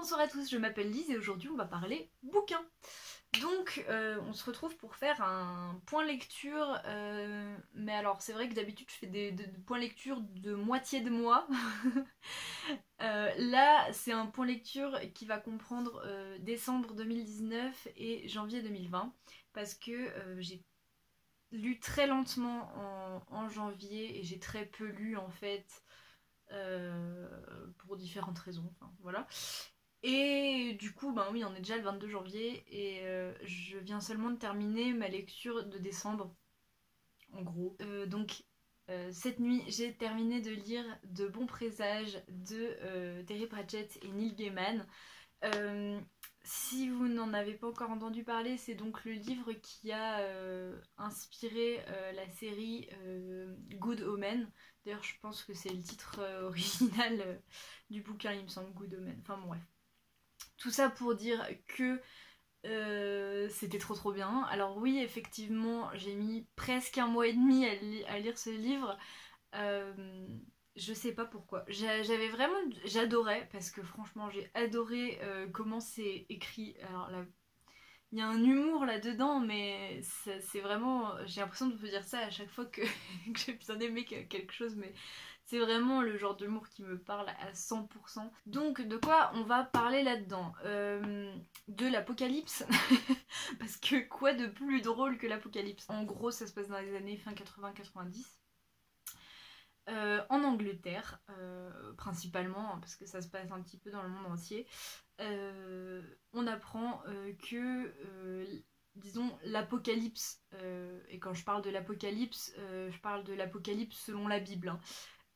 bonsoir à tous, je m'appelle Lise et aujourd'hui on va parler bouquin. Donc euh, on se retrouve pour faire un point lecture, euh, mais alors c'est vrai que d'habitude je fais des, points lecture de moitié de mois. Euh, là c'est un point lecture qui va comprendre décembre 2019 et janvier 2020 parce que j'ai lu très lentement en janvier et j'ai très peu lu en fait pour différentes raisons. voilà. Et du coup, ben oui, on est déjà le 22 janvier et euh, je viens seulement de terminer ma lecture de décembre, en gros. Euh, donc cette nuit, j'ai terminé de lire De bons présages de Terry Pratchett et Neil Gaiman. si vous n'en avez pas encore entendu parler, c'est donc le livre qui a inspiré la série Good Omen D'ailleurs, je pense que c'est le titre euh, original euh, du bouquin, il me semble, Good Omen. Enfin, bon, bref. Tout ça pour dire que euh, c'était trop trop bien. Alors oui, effectivement, j'ai mis presque un mois et demi à, lire ce livre. je sais pas pourquoi. J'avais vraiment... J'adorais, parce que franchement, j'ai adoré comment c'est écrit. Alors il y a un humour là-dedans, mais c'est vraiment. J'ai l'impression de vous dire ça à chaque fois que, j'ai besoin d'aimer quelque chose, mais c'est vraiment le genre d'humour qui me parle à 100%. Donc, de quoi on va parler là-dedans? Euh, De l'apocalypse. Parce que quoi de plus drôle que l'apocalypse? En gros, ça se passe dans les années fin 80-90. Euh, en Angleterre, euh, principalement, hein, parce que ça se passe un petit peu dans le monde entier. On apprend que, disons, l'apocalypse, et quand je parle de l'apocalypse, je parle de l'apocalypse selon la Bible, hein,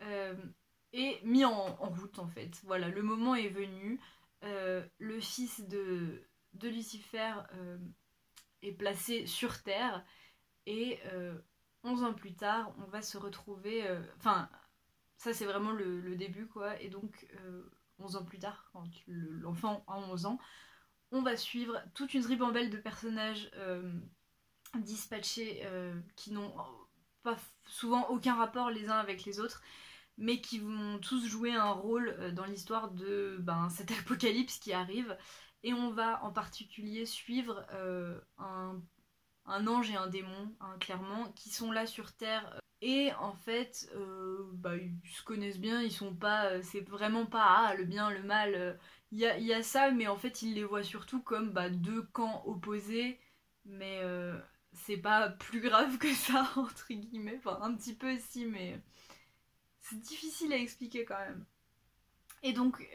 est mis en, route en fait. Voilà, le moment est venu. le fils de, de Lucifer est placé sur Terre et 11 ans plus tard, on va se retrouver. Enfin, ça c'est vraiment le, le, début quoi. Et donc, 11 ans plus tard, quand l'enfant a 11 ans, on va suivre toute une ribambelle de personnages euh, dispatchés euh, qui n'ont pas souvent aucun rapport les uns avec les autres, mais qui vont tous jouer un rôle euh, dans l'histoire de ben, cet apocalypse qui arrive. Et on va en particulier suivre un, ange et un démon, hein, clairement, qui sont là sur Terre et en fait, euh, bah, ils se connaissent bien, ils sont pas. Euh, c'est vraiment pas ah, le bien, le mal. Euh, il y, a, ça, mais en fait, ils les voient surtout comme bah, deux camps opposés. Mais c'est pas plus grave que ça, entre guillemets. Enfin, un petit peu si, mais c'est difficile à expliquer quand même. Et donc,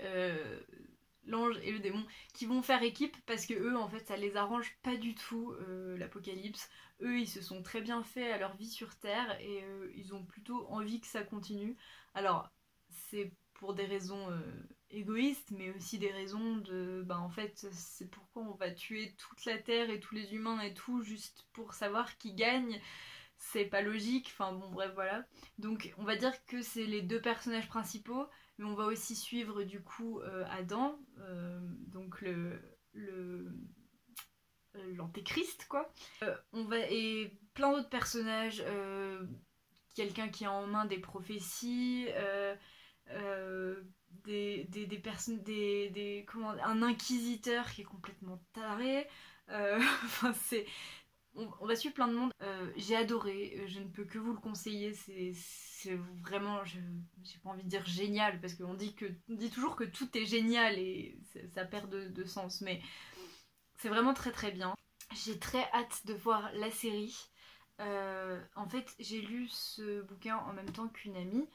l'ange et le démon qui vont faire équipe parce que eux, en fait, ça les arrange pas du tout l'apocalypse eux, ils se sont très bien faits à leur vie sur Terre et euh, ils ont plutôt envie que ça continue. Alors, c'est pour des raisons euh, égoïstes, mais aussi des raisons de. Ben, en fait, c'est pourquoi on va tuer toute la Terre et tous les humains et tout, juste pour savoir qui gagne. C'est pas logique, enfin bon, bref, voilà. Donc, on va dire que c'est les deux personnages principaux, mais on va aussi suivre du coup euh, Adam, donc le, euh, l'antéchrist quoi. Euh, on va et plein d'autres personnages, euh, quelqu'un qui a en main des prophéties, des, des, personnes, des, des comment, un inquisiteur qui est complètement taré. enfin c'est on, va suivre plein de monde. j'ai adoré, je ne peux que vous le conseiller. C'est vraiment, j'ai pas envie de dire génial parce qu'on dit que dit toujours que tout est génial et ça perd de, sens. Mais c'est vraiment très très bien. J'ai très hâte de voir la série. Euh, en fait, j'ai lu ce bouquin en même temps qu'une amie.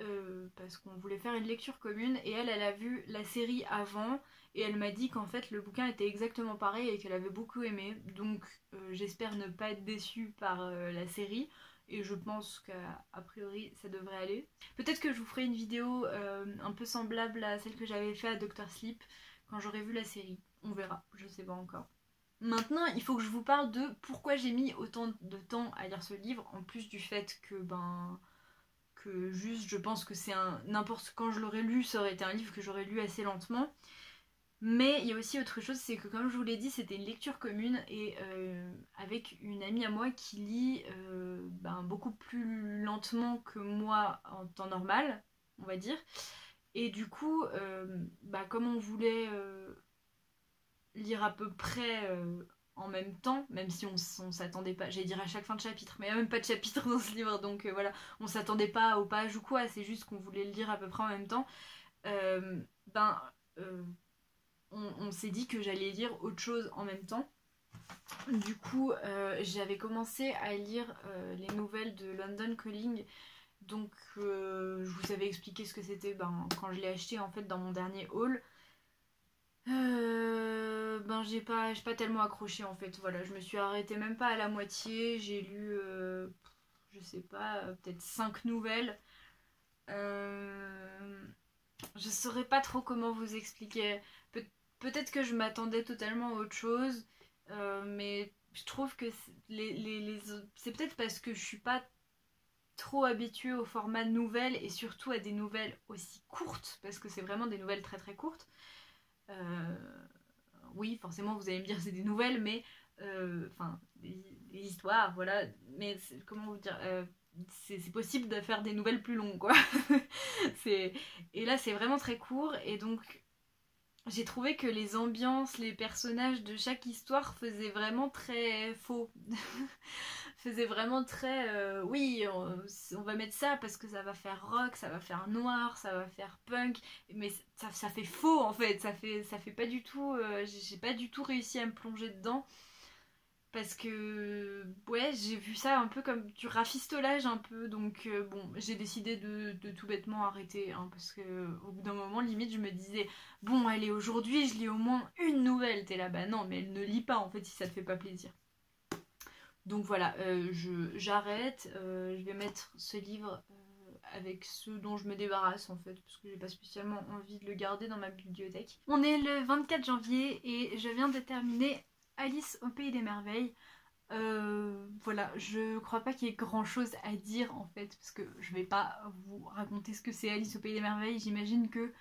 Euh, parce qu'on voulait faire une lecture commune et elle, elle a vu la série avant et elle m'a dit qu'en fait le bouquin était exactement pareil et qu'elle avait beaucoup aimé. Donc euh, j'espère ne pas être déçue par la série et je pense qu'a priori ça devrait aller. Peut-être que je vous ferai une vidéo un peu semblable à celle que j'avais fait à Doctor Sleep quand j'aurai vu la série. On verra, je sais pas encore. Maintenant, il faut que je vous parle de pourquoi j'ai mis autant de temps à lire ce livre, en plus du fait que, ben, que juste, je pense que c'est un. N'importe quand je l'aurais lu, ça aurait été un livre que j'aurais lu assez lentement. Mais il y a aussi autre chose, c'est que comme je vous l'ai dit, c'était une lecture commune et euh, avec une amie à moi qui lit euh, ben, beaucoup plus lentement que moi en temps normal, on va dire. Et du coup, bah, comme on voulait lire à peu près en même temps, même si on, s'attendait pas, j'allais dire à chaque fin de chapitre, mais il n'y a même pas de chapitre dans ce livre, donc euh, voilà, on s'attendait pas aux pages ou quoi, c'est juste qu'on voulait le lire à peu près en même temps. Euh, ben, euh, on, s'est dit que j'allais lire autre chose en même temps. Du coup, j'avais commencé à lire les nouvelles de London Calling. Donc, je vous avais expliqué ce que c'était ben, quand je l'ai acheté en fait dans mon dernier haul. Euh, ben j'ai pas, tellement accroché en fait. Voilà, je me suis arrêtée même pas à la moitié. J'ai lu, euh, je sais pas, peut-être 5 nouvelles. Euh, je saurais pas trop comment vous expliquer. Peut-être que je m'attendais totalement à autre chose, mais je trouve que c'est peut-être parce que je suis pas trop habituée au format de nouvelles et surtout à des nouvelles aussi courtes, parce que c'est vraiment des nouvelles très très courtes. Euh, oui, forcément, vous allez me dire c'est des nouvelles, mais euh, enfin, des, histoires, voilà. Mais comment vous dire euh, c'est possible de faire des nouvelles plus longues, quoi. et là, c'est vraiment très court, et donc j'ai trouvé que les ambiances, les personnages de chaque histoire faisaient vraiment très faux. faisait vraiment très euh, oui on, va mettre ça parce que ça va faire rock ça va faire noir ça va faire punk mais ça, ça fait faux en fait ça fait ça fait pas du tout euh, j'ai pas du tout réussi à me plonger dedans parce que ouais j'ai vu ça un peu comme du rafistolage un peu donc euh, bon j'ai décidé de, tout bêtement arrêter hein, parce que au bout d'un moment limite je me disais bon allez aujourd'hui je lis au moins une nouvelle t'es là bah non mais elle ne lit pas en fait si ça te fait pas plaisir donc voilà, euh, j'arrête. Euh, je vais mettre ce livre avec ceux dont je me débarrasse en fait, parce que j'ai pas spécialement envie de le garder dans ma bibliothèque. On est le 24 janvier et je viens de terminer Alice au Pays des Merveilles. voilà, je crois pas qu'il y ait grand chose à dire en fait, parce que je vais pas vous raconter ce que c'est Alice au Pays des Merveilles. J'imagine que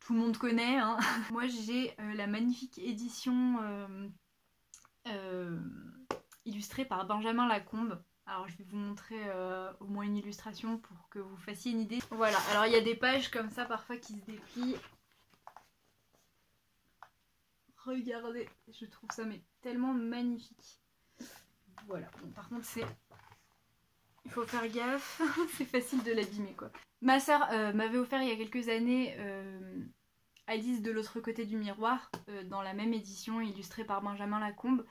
tout le monde connaît. Hein. Moi j'ai la magnifique édition illustré par Benjamin Lacombe. Alors je vais vous montrer euh, au moins une illustration pour que vous fassiez une idée. Voilà, alors il y a des pages comme ça parfois qui se déplient. Regardez, je trouve ça mais tellement magnifique. Voilà, bon, par contre c'est... Il faut faire gaffe, c'est facile de l'abîmer quoi. Ma soeur euh, m'avait offert il y a quelques années euh, Alice de l'autre côté du miroir, dans la même édition illustrée par Benjamin Lacombe.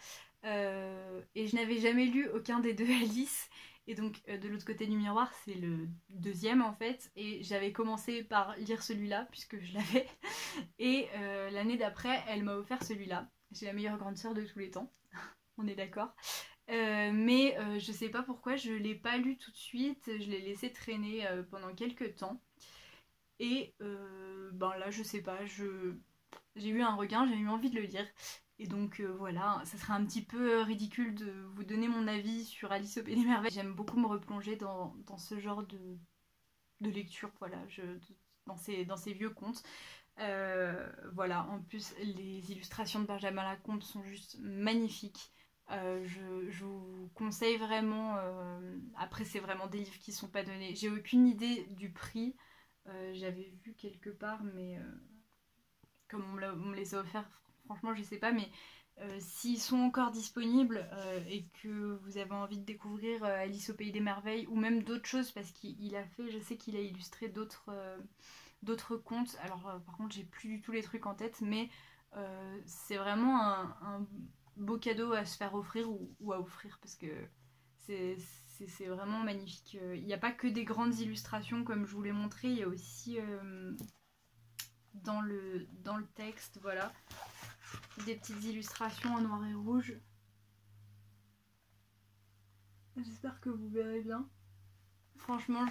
Euh, et je n'avais jamais lu aucun des deux Alice. Et donc euh, de l'autre côté du miroir, c'est le deuxième en fait. Et j'avais commencé par lire celui-là puisque je l'avais. Et euh, l'année d'après, elle m'a offert celui-là. J'ai la meilleure grande sœur de tous les temps. On est d'accord. mais je sais pas pourquoi je l'ai pas lu tout de suite. Je l'ai laissé traîner pendant quelques temps. Et ben là, je sais pas. J'ai eu un regain, j'ai eu envie de le lire. Et donc euh, voilà, ça serait un petit peu euh, ridicule de vous donner mon avis sur Alice au Pays des Merveilles. J'aime beaucoup me replonger dans, ce genre de, de lecture, voilà, je, dans, ces, dans ces vieux contes. Euh, voilà, en plus les illustrations de Benjamin Lacombe sont juste magnifiques. je, vous conseille vraiment. après, c'est vraiment des livres qui sont pas donnés. J'ai aucune idée du prix. J'avais vu quelque part, mais comme on me les a offerts franchement je sais pas, mais euh, s'ils sont encore disponibles euh, et que vous avez envie de découvrir euh, Alice au Pays des Merveilles ou même d'autres choses, parce qu'il a fait, je sais qu'il a illustré d'autres contes. Alors par contre j'ai plus du tout les trucs en tête, mais c'est vraiment un, beau cadeau à se faire offrir ou, à offrir parce que c'est vraiment magnifique. Il n'y a pas que des grandes illustrations comme je vous l'ai montré, il y a aussi dans, le, dans le texte, voilà, des petites illustrations en noir et rouge. J'espère que vous verrez bien. Franchement,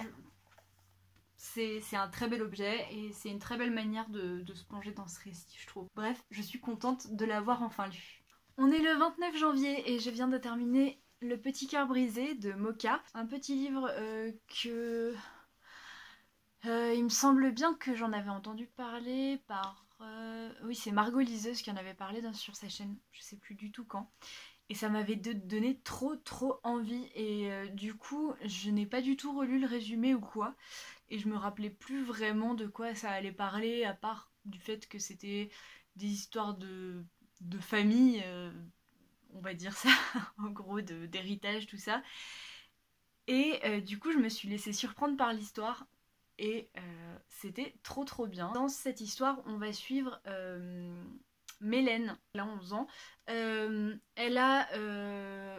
c'est un très bel objet et c'est une très belle manière de, se plonger dans ce récit, je trouve. Bref, je suis contente de l'avoir enfin lu. On est le 29 janvier et je viens de terminer Le Petit Cœur Brisé de Mocha. Un petit livre euh, que... Euh, il me semble bien que j'en avais entendu parler par euh, oui, c'est Margot Liseuse qui en avait parlé sur sa chaîne, je sais plus du tout quand. Et ça m'avait donné trop trop envie. Et euh, du coup, je n'ai pas du tout relu le résumé ou quoi. et je me rappelais plus vraiment de quoi ça allait parler, à part du fait que c'était des histoires de, famille, euh, on va dire ça, en gros, d'héritage, tout ça. Et du coup, je me suis laissée surprendre par l'histoire et euh, c'était trop trop bien. Dans cette histoire, on va suivre Mélène, elle a 11 ans. elle a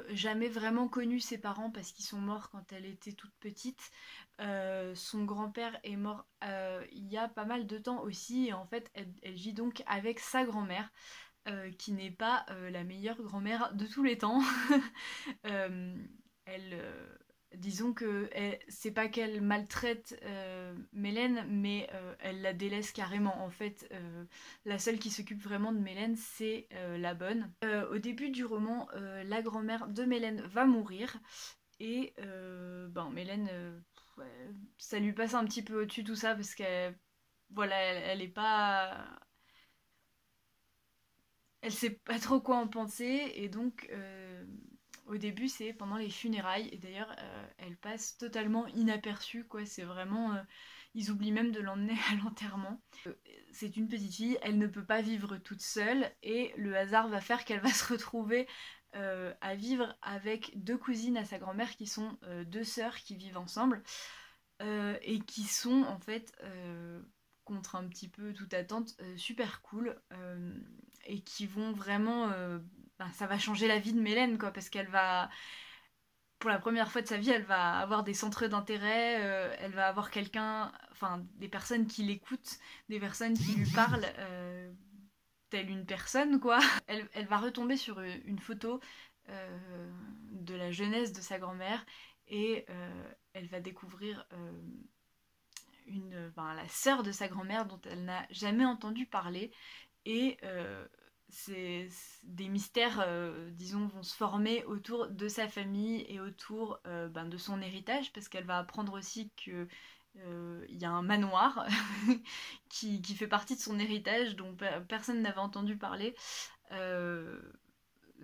jamais vraiment connu ses parents parce qu'ils sont morts quand elle était toute petite. son grand-père est mort il y a pas mal de temps aussi et en fait elle, vit donc avec sa grand-mère. qui n'est pas la meilleure grand-mère de tous les temps. elle, disons que c'est pas qu'elle maltraite euh, Mélène, mais euh, elle la délaisse carrément. En fait, euh, la seule qui s'occupe vraiment de Mélène, c'est la bonne. au début du roman, la grand-mère de Mélène va mourir. Et ben, Mélène, ça lui passe un petit peu au-dessus tout ça parce qu'elle voilà, elle, est pas. Elle sait pas trop quoi en penser et donc au début, c'est pendant les funérailles, et d'ailleurs, euh, elle passe totalement inaperçue, quoi. C'est vraiment. Euh, ils oublient même de l'emmener à l'enterrement. Euh, c'est une petite fille, elle ne peut pas vivre toute seule, et le hasard va faire qu'elle va se retrouver à vivre avec deux cousines à sa grand-mère qui sont deux sœurs qui vivent ensemble, et qui sont en fait contre un petit peu toute attente, super cool et qui vont vraiment bah, ça va changer la vie de Mélène, quoi, parce qu'elle va, pour la première fois de sa vie, elle va avoir des centres d'intérêt, euh, elle va avoir quelqu'un, enfin, des personnes qui l'écoutent, des personnes qui lui parlent, euh, telle une personne, quoi. Elle, elle, va retomber sur une photo euh, de la jeunesse de sa grand-mère et elle va découvrir une, ben, la sœur de sa grand-mère dont elle n'a jamais entendu parler et des mystères, euh, disons, vont se former autour de sa famille et autour euh, ben, de son héritage, parce qu'elle va apprendre aussi que euh, il y a un manoir qui, fait partie de son héritage dont personne n'avait entendu parler.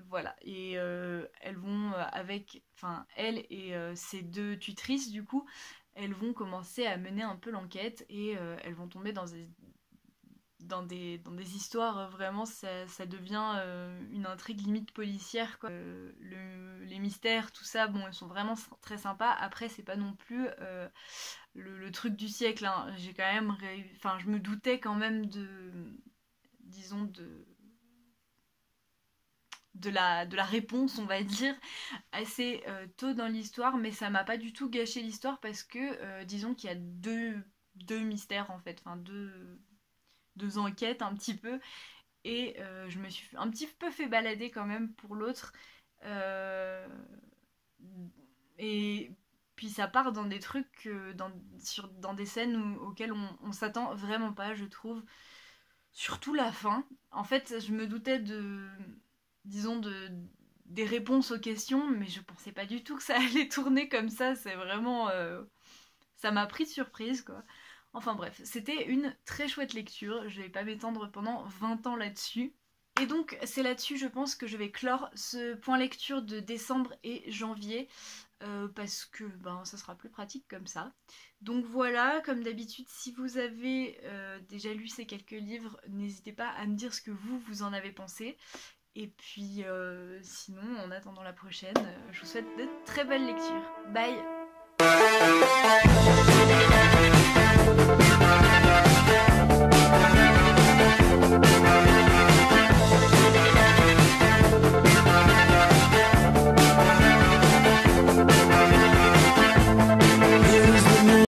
voilà, et elles vont avec, enfin, elle et ses deux tutrices, du coup, elles vont commencer à mener un peu l'enquête et elles vont tomber dans des, dans des, dans des histoires, euh, vraiment, ça, ça devient euh, une intrigue limite policière. Quoi. Euh, le, les mystères, tout ça, bon, ils sont vraiment très sympas. Après, c'est pas non plus le, truc du siècle. Hein. J'ai quand même. Enfin, je me doutais quand même de. Disons, de. De la, de la réponse, on va dire, assez tôt dans l'histoire, mais ça m'a pas du tout gâché l'histoire parce que, disons qu'il y a deux, deux mystères en fait, enfin deux, deux enquêtes un petit peu. Et euh, je me suis un petit peu fait balader quand même pour l'autre. Euh, et puis ça part dans des trucs, euh, dans, des scènes auxquelles on, s'attend vraiment pas, je trouve. Surtout la fin. En fait, je me doutais de, disons, de, des réponses aux questions, mais je pensais pas du tout que ça allait tourner comme ça. C'est vraiment. ça m'a pris de surprise, quoi. Enfin bref, c'était une très chouette lecture, je vais pas m'étendre pendant 20 ans là-dessus. Et donc c'est là-dessus je pense que je vais clore ce point lecture de décembre et janvier euh, parce que ben, ça sera plus pratique comme ça. Donc voilà, comme d'habitude, si vous avez euh, déjà lu ces quelques livres, n'hésitez pas à me dire ce que vous, vous en avez pensé. Et puis euh, sinon, en attendant la prochaine, je vous souhaite de très belles lectures. Bye